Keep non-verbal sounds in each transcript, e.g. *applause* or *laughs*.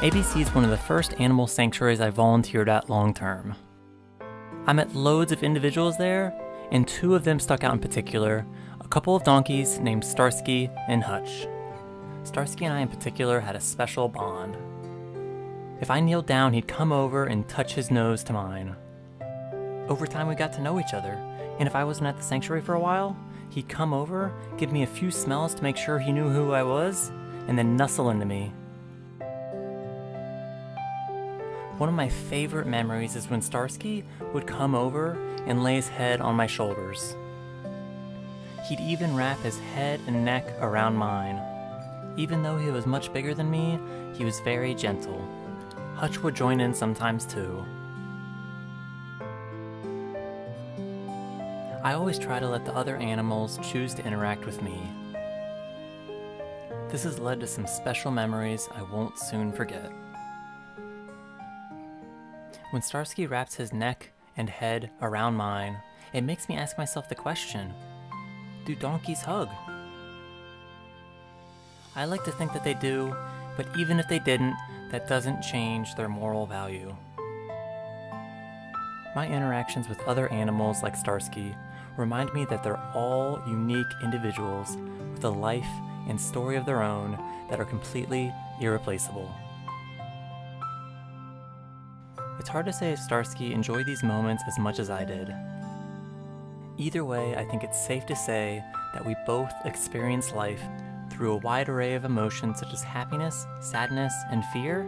ABC is one of the first animal sanctuaries I volunteered at long term. I met loads of individuals there, and two of them stuck out in particular a couple of donkeys named Starsky and Hutch. Starsky and I, in particular, had a special bond. If I kneeled down, he'd come over and touch his nose to mine. Over time, we got to know each other, and if I wasn't at the sanctuary for a while, he'd come over, give me a few smells to make sure he knew who I was, and then nuzzle into me. One of my favorite memories is when Starsky would come over and lay his head on my shoulders. He'd even wrap his head and neck around mine. Even though he was much bigger than me, he was very gentle. Hutch would join in sometimes too. I always try to let the other animals choose to interact with me. This has led to some special memories I won't soon forget. When Starsky wraps his neck and head around mine, it makes me ask myself the question Do donkeys hug? I like to think that they do, but even if they didn't, that doesn't change their moral value. My interactions with other animals like Starsky remind me that they're all unique individuals with a life and story of their own that are completely irreplaceable. It's hard to say if Starsky enjoyed these moments as much as I did. Either way, I think it's safe to say that we both experience life through a wide array of emotions such as happiness, sadness, and fear.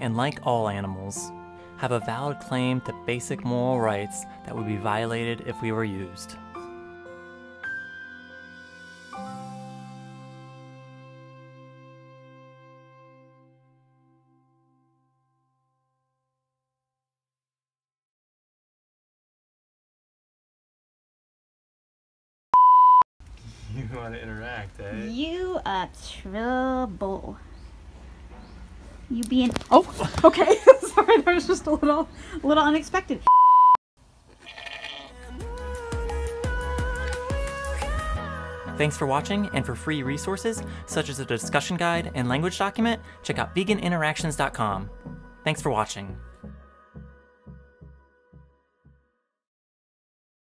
And like all animals, have a valid claim to basic moral rights that would be violated if we were used. *laughs* You want to interact, eh? You are trouble. You being oh *laughs* okay *laughs* sorry that was just a little a little unexpected. Thanks for watching, and for free resources such as a discussion guide and language document, check out veganinteractions.com. Thanks for watching.